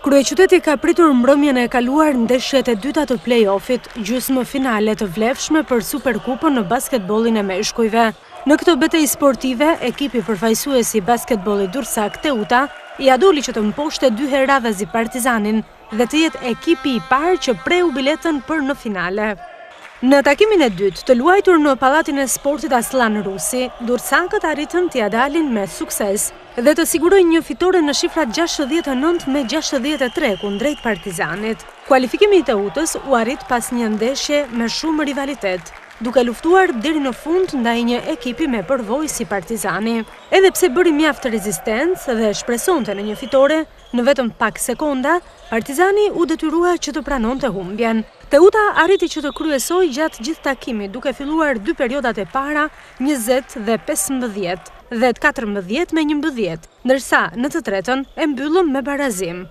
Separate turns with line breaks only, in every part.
Kryeqyteti ka pritur mbrëmjen e kaluar ndeshjet e dyta të play-off-it, gjysmëfinale të vlefshme për Superkupën në basketbollin e meshkujve. Në këtë betejë sportive, ekipi përfaqësues i basketbollit durrsak, Teuta, ia doli që të mposhte dy herë radhazi Partizanin, dhe të jetë ekipi i parë që preu biletën për në finale. Në takimin e dytë, të luajtur në Pallatin e Sportit Asllan Rusi, durrsakët arritën t'ia dalin me sukses dhe të sigurojnë një fitore në shifrat gjashtëdhjetë e nëntë me gjashtëdhjetë e tre kundrejt Partizanit. Kualifikimi i Teutës u arrit pas një ndeshje me shumë rivalitet, duke luftuar deri në fund ndaj një ekipi me përvojë si Partizani. Edhe pse bëri mjaft rezistencë dhe shpresonte në një fitore, në vetëm pak sekonda, Partizani u detyrua që të pranonte humbjen. Teuta arriti që të kryesojë gjatë gjithë takimit, duke filluar dy periodat e para, njëzet dhe pesëmbëdhjetë dhe katërmbëdhjetë me njëmbëdhjetë, ndërsa në të tretën e mbyllën me barazim.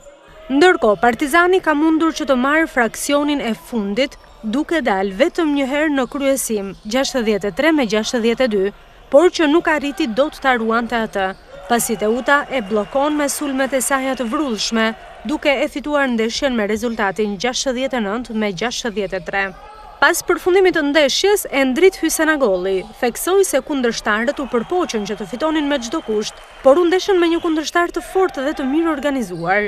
Ndërkohë, Partizani ka mundur që të marrë fraksionin e fundit, duke dalë vetëm një herë në kryesim, gjashtëdhjetë e tre me gjashtëdhjetë e dy. por që nuk arriti dot ta ruante atë, pasi Teuta e bllokon me sulmet e saja të vrullshme, duke e fituar ndeshjen me rezultatin gjashtëdhjetë e nëntë me gjashtëdhjetë e tre. Pas përfundimit të ndeshjes, Endrit Hysenagolli theksoi se kundërshtarët u përpoqën që të fitonin me çdo kusht, por u ndeshën me një kundërshtar të fortë dhe të
mirëorganizuar.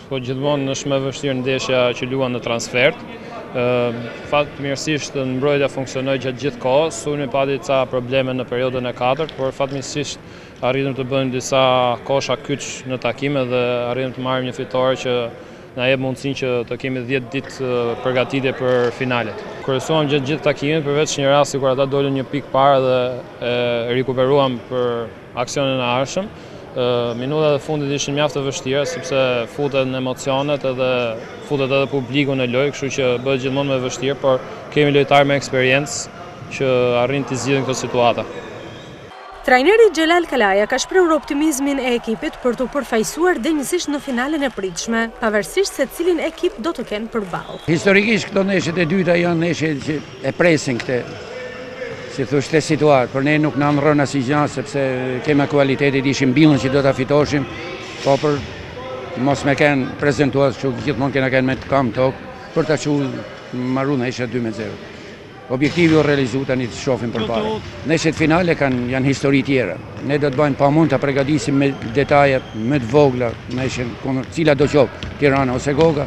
Po gjithmonë është më e vështirë ndeshja që luan në transfert. Fatmirësisht mbrojtja funksionoi gjatë gjithë kohës, sulmi pati ca probleme në periodën e katërt, por fatmirësisht arritëm të bëjmë disa kosha kyç në takim dhe arritëm të marrim një fitore që na jep mundësinë që të kemi 10 ditë përgatitje për finalet. Kryesuam gjatë gjithë takimit, përveç një rasti kur ata dolën një pikë para dhe e rikuperuam për aksionin e ardhshëm. Minutat e fundit ishin mjaft të vështira sepse futen emocionet edhe futet edhe publiku në lojë, kështu që bëhet gjithmonë më e vështirë, por kemi lojtarë me eksperiencë që arrijnë t'i zgjidhin këto situata.
Trajneri Xhelal Kalaja ka shprehur optimizmin e ekipit për t'u përfaqësuar denjësisht në finalen e pritshme, pavarësisht se cilin ekip do të kenë përballë.
Historikisht këto ndeshjet e dyta janë ndeshje që E presin këtë, si t'thush këtë situatë, për ne nuk në anërën asë i gjanë, sepse kena kualitet, ishim bindun që do të fitoshim, po për mos me kenë prepotent që gjithmon kena kenë me kamë n'tokë, për ta marrë ndeshjen 2-0. Objektivi u realizu, tani të shofim përpara. Ndeshjet finale kanë janë histori tjera. Ne do të bajmë t'pamundurën të pregadisim me detajet ma të vogla ndeshjen kundër cilësdo qoftë, Tirana ose Goga,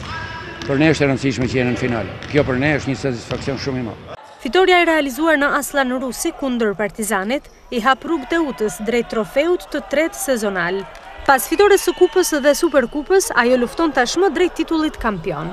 Për ne është e rëndësishme që jemi në finale. Kjo për ne është një satisfaksion shumë i madh.
Fitorja e realizuar në Aslan Rusi kundër Partizanit, i hap rrugë Teutës drejt trofeut të tretë sezonal. Pas fitores së Kupës dhe Superkupës, ajo lufton tashmë drejt titullit kampion.